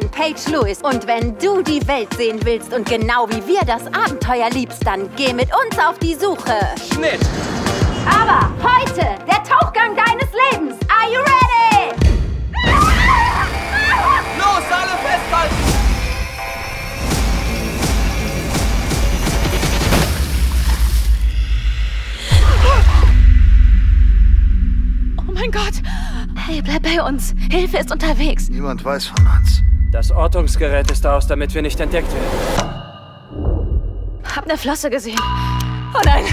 bin Paige Lewis und wenn du die Welt sehen willst und genau wie wir das Abenteuer liebst, dann geh mit uns auf die Suche. Schnitt! Aber heute der Tauchgang deines Lebens. Are you ready? Los, alle festhalten! Oh mein Gott! Hey, bleib bei uns. Hilfe ist unterwegs. Niemand weiß von uns. Das Ortungsgerät ist aus, damit wir nicht entdeckt werden. Hab eine Flosse gesehen. Oh nein!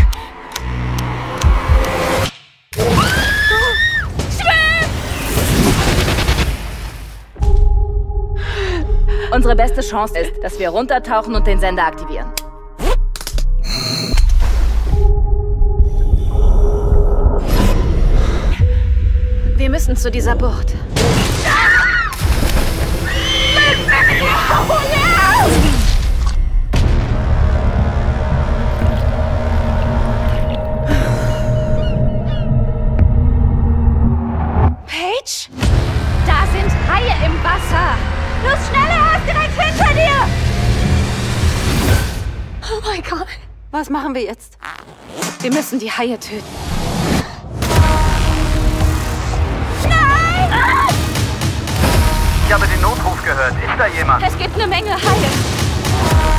Unsere beste Chance ist, dass wir runtertauchen und den Sender aktivieren. Wir müssen zu dieser Bucht. Wasser. Los, schneller, er ist direkt hinter dir. Oh mein Gott. Was machen wir jetzt? Wir müssen die Haie töten. Ich habe den Notruf gehört. Ist da jemand? Es gibt eine Menge Haie.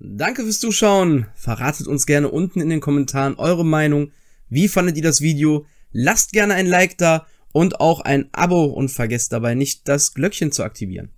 Danke fürs Zuschauen. Verratet uns gerne unten in den Kommentaren eure Meinung. Wie fandet ihr das Video? Lasst gerne ein Like da und auch ein Abo und vergesst dabei nicht das Glöckchen zu aktivieren.